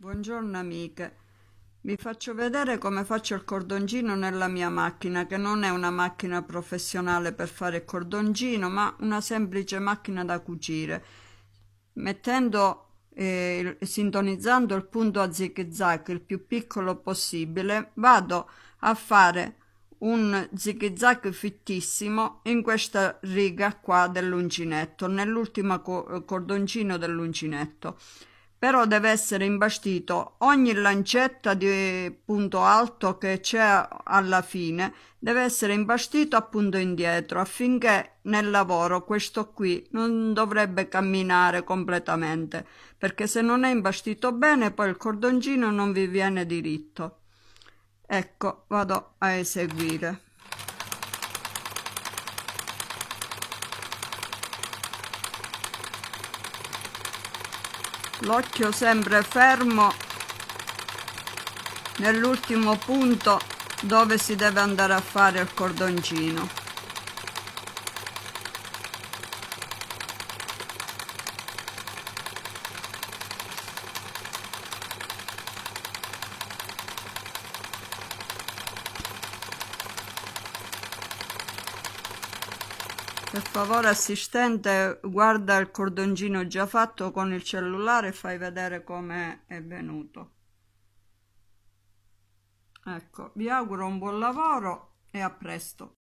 Buongiorno amiche, vi faccio vedere come faccio il cordoncino nella mia macchina, che non è una macchina professionale per fare il cordoncino, ma una semplice macchina da cucire. Mettendo, eh, sintonizzando il punto a zig zag il più piccolo possibile, vado a fare un zig zag fittissimo in questa riga qua dell'uncinetto, nell'ultimo cordoncino dell'uncinetto però deve essere imbastito ogni lancetta di punto alto che c'è alla fine deve essere imbastito a punto indietro affinché nel lavoro questo qui non dovrebbe camminare completamente perché se non è imbastito bene poi il cordoncino non vi viene diritto. Ecco vado a eseguire l'occhio sempre fermo nell'ultimo punto dove si deve andare a fare il cordoncino Per favore assistente guarda il cordoncino già fatto con il cellulare e fai vedere come è venuto. Ecco, vi auguro un buon lavoro e a presto.